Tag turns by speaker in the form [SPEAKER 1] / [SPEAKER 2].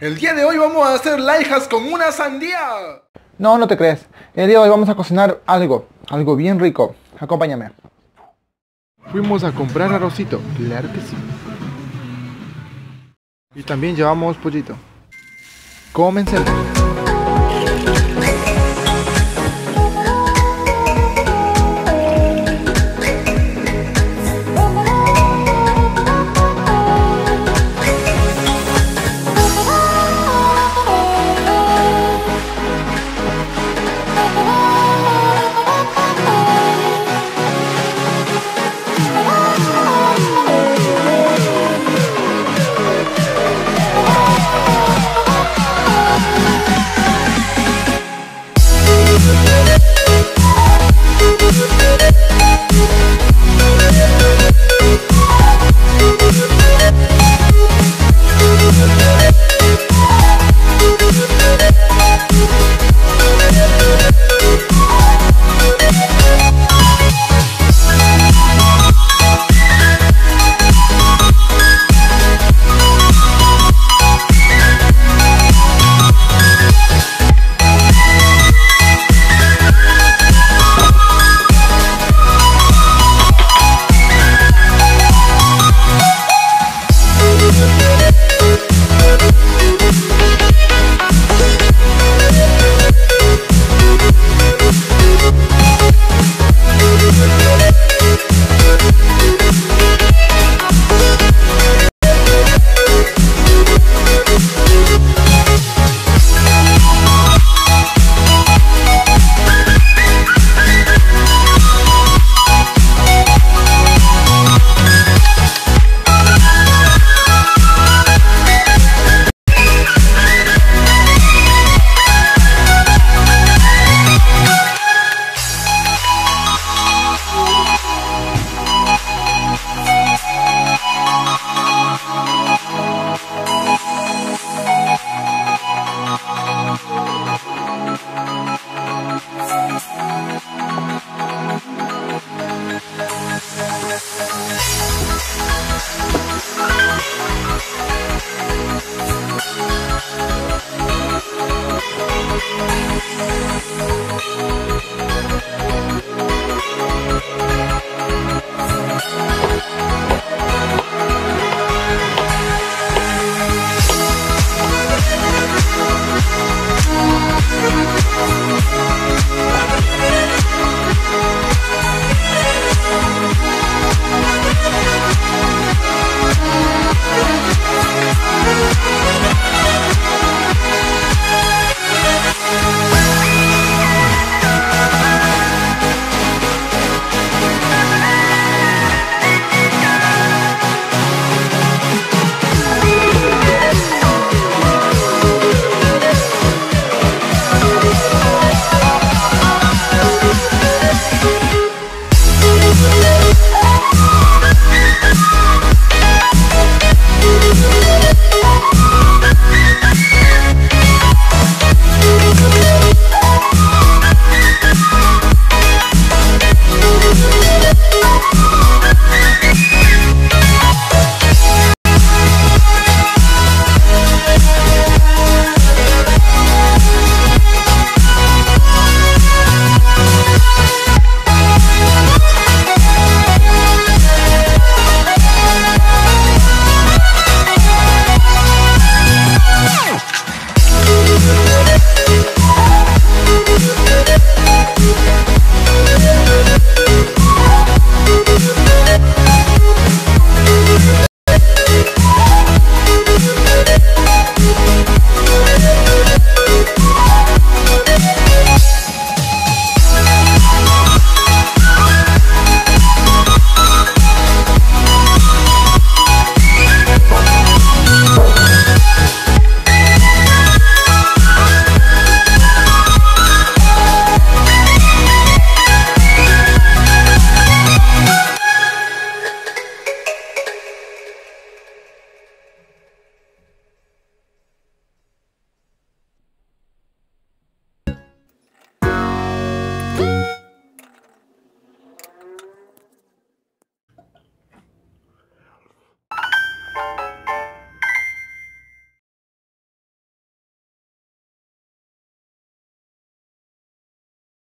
[SPEAKER 1] El día de hoy vamos a hacer laijas con una sandía.
[SPEAKER 2] No, no te crees. El día de hoy vamos a cocinar algo, algo bien rico. Acompáñame. Fuimos a comprar arrocito, claro que sí. Y también llevamos pollito. Comencemos. Thank you.